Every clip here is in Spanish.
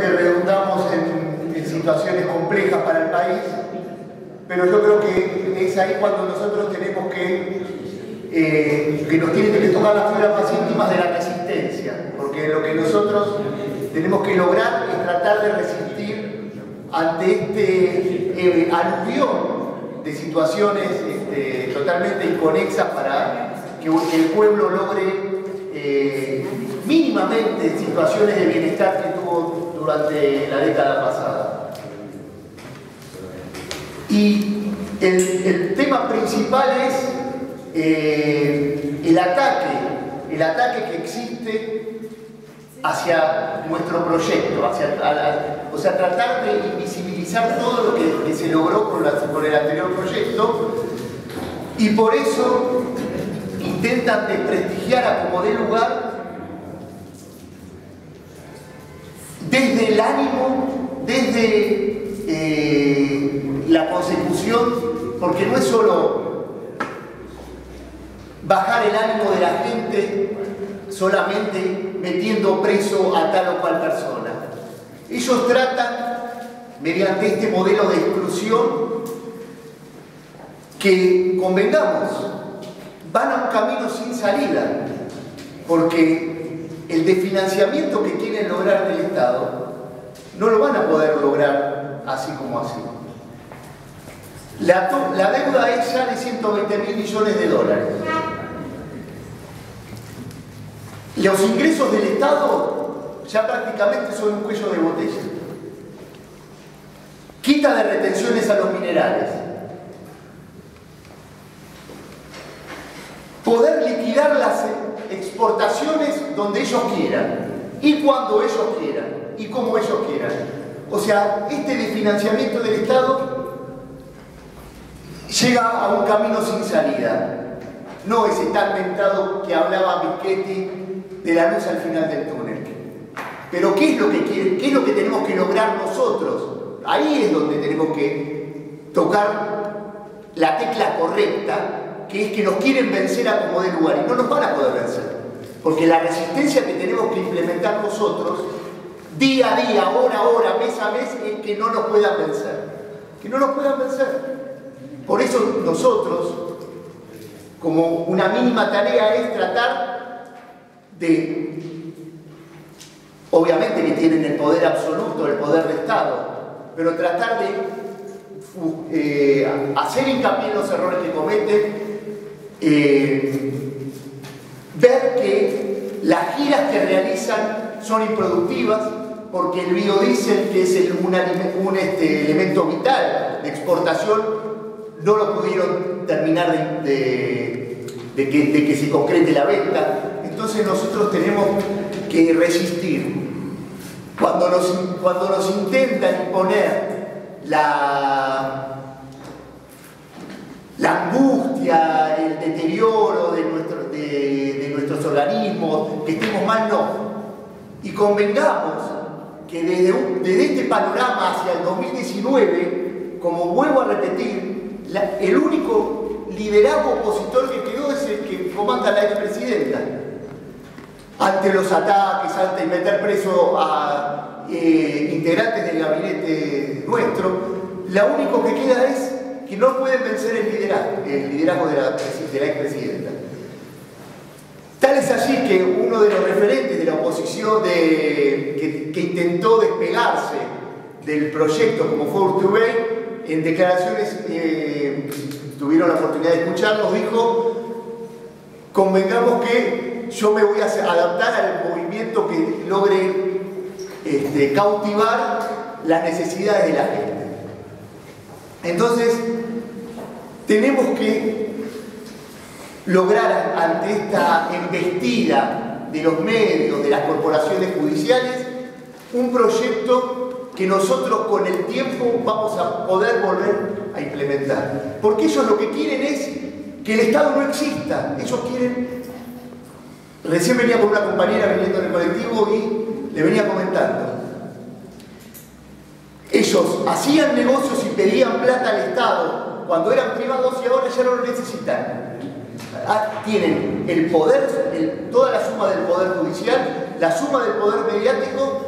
que redundamos en, en situaciones complejas para el país, pero yo creo que es ahí cuando nosotros tenemos que, eh, que nos tienen que tocar las fibras más íntimas de la resistencia, porque lo que nosotros tenemos que lograr es tratar de resistir ante este eh, aluvión de situaciones este, totalmente inconexas para que, el pueblo logre eh, mínimamente situaciones de bienestar que tuvo durante la década pasada. Y el, tema principal es eh, el ataque, el ataque que existe hacia nuestro proyecto, hacia, o sea, tratar de invisibilizar todo lo que, se logró con, con el anterior proyecto y por eso intentan desprestigiar a como dé lugar desde el ánimo, desde eh, la consecución, porque no es solo bajar el ánimo de la gente solamente metiendo preso a tal o cual persona. Ellos tratan, mediante este modelo de exclusión, que convengamos, van a un camino sin salida, porque el desfinanciamiento que quieren lograr del Estado no lo van a poder lograr así como así. La, deuda es ya de 120 mil millones de dólares. Los ingresos del Estado ya prácticamente son un cuello de botella. Quita de retenciones a los minerales. Poder liquidar las exportaciones donde ellos quieran y cuando ellos quieran y como ellos quieran. O sea, este desfinanciamiento del Estado llega a un camino sin salida. No ese tan mentado que hablaba Michetti de la luz al final del túnel. Pero ¿qué es lo que qué es lo que tenemos que lograr nosotros? Ahí es donde tenemos que tocar la tecla correcta, que es que nos quieren vencer a como de lugar y no nos van a poder vencer. Porque la resistencia que tenemos que implementar nosotros, día a día, hora a hora, mes a mes, es que no nos puedan vencer. Que no nos puedan vencer. Por eso nosotros, como una mínima tarea, es tratar de, obviamente que tienen el poder absoluto, el poder de Estado, pero tratar de eh, hacer hincapié en los errores que cometen, eh, ver que las giras que realizan son improductivas, porque el biodiesel, que es un, este, elemento vital de exportación, no lo pudieron terminar de, que, se concrete la venta. Entonces nosotros tenemos que resistir. Cuando nos, cuando nos intentan imponer la angustia, el deterioro de, nuestro, de, nuestros organismos, que estemos mal, no. Y convengamos que desde, desde este panorama hacia el 2019, como vuelvo a repetir, el único liderazgo opositor que quedó es el que comanda la expresidenta ante los ataques, ante meter preso a eh, integrantes del gabinete nuestro, lo único que queda es que no pueden vencer el liderazgo, el liderazgo de la, de la expresidenta. Tal es así que uno de los referentes de la oposición que, intentó despegarse del proyecto como fue Urtubey, en declaraciones eh, tuvieron la oportunidad de escucharnos, dijo, convengamos que yo me voy a adaptar al movimiento que logre este, cautivar las necesidades de la gente. Entonces, tenemos que lograr ante esta embestida de los medios, de las corporaciones judiciales, un proyecto que nosotros con el tiempo vamos a poder volver a implementar. Porque ellos lo que quieren es que el Estado no exista. Ellos quieren Recién venía con una compañera viniendo en el colectivo y le venía comentando. Ellos hacían negocios y pedían plata al Estado cuando eran privados y ahora ya no lo necesitan. Ah, tienen el poder, toda la suma del poder judicial, la suma del poder mediático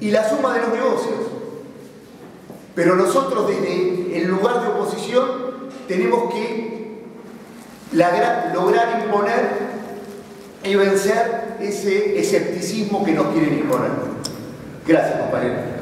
y la suma de los negocios. Pero nosotros desde el lugar de oposición tenemos que lograr imponer y vencer ese escepticismo que nos quieren imponer. Gracias, compañero.